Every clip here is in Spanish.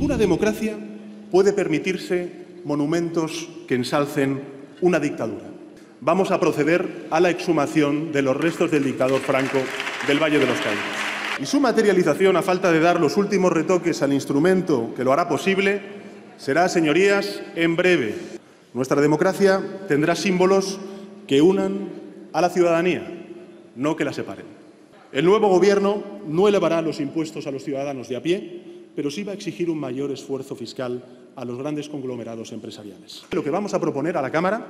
Ninguna democracia puede permitirse monumentos que ensalcen una dictadura. Vamos a proceder a la exhumación de los restos del dictador Franco del Valle de los Caídos. Y su materialización, a falta de dar los últimos retoques al instrumento que lo hará posible, será, señorías, en breve. Nuestra democracia tendrá símbolos que unan a la ciudadanía, no que la separen. El nuevo Gobierno no elevará los impuestos a los ciudadanos de a pie, pero sí va a exigir un mayor esfuerzo fiscal a los grandes conglomerados empresariales. Lo que vamos a proponer a la Cámara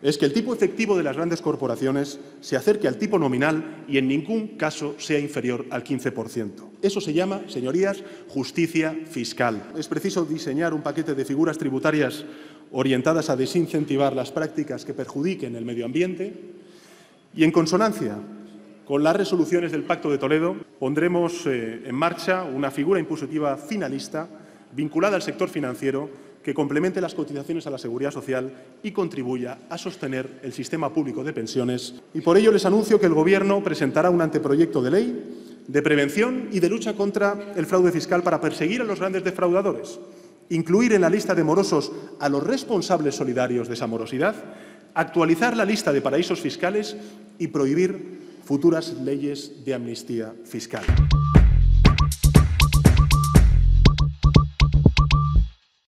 es que el tipo efectivo de las grandes corporaciones se acerque al tipo nominal y en ningún caso sea inferior al 15%. Eso se llama, señorías, justicia fiscal. Es preciso diseñar un paquete de figuras tributarias orientadas a desincentivar las prácticas que perjudiquen el medio ambiente y, en consonancia con las resoluciones del Pacto de Toledo, pondremos eh, en marcha una figura impositiva finalista vinculada al sector financiero que complemente las cotizaciones a la seguridad social y contribuya a sostener el sistema público de pensiones. Y por ello les anuncio que el Gobierno presentará un anteproyecto de ley de prevención y de lucha contra el fraude fiscal para perseguir a los grandes defraudadores, incluir en la lista de morosos a los responsables solidarios de esa morosidad, actualizar la lista de paraísos fiscales y prohibir futuras leyes de amnistía fiscal.